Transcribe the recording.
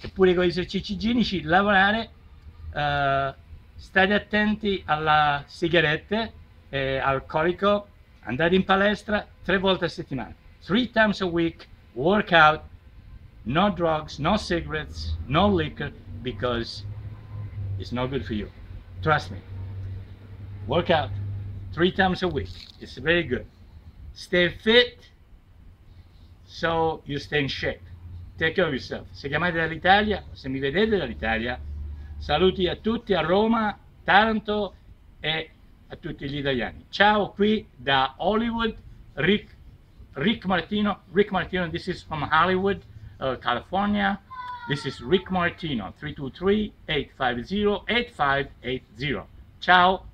eppure con gli esercizi igienici, lavorare, eh, state attenti alla sigarette, eh, alcolico, andate in palestra tre volte a settimana, three times a week, work out, no drugs, no cigarettes, no liquor, because it's not good for you. Trust me. Work out three times a week. It's very good. Stay fit so you stay in shape. Take care of yourself. Se chiamate dall'Italia, se mi vedete dall'Italia, saluti a tutti a Roma, Taranto e a tutti gli italiani. Ciao qui da Hollywood, Rick, Rick Martino. Rick Martino, this is from Hollywood, uh, California. This is Rick Martino, 323-850-8580. Ciao!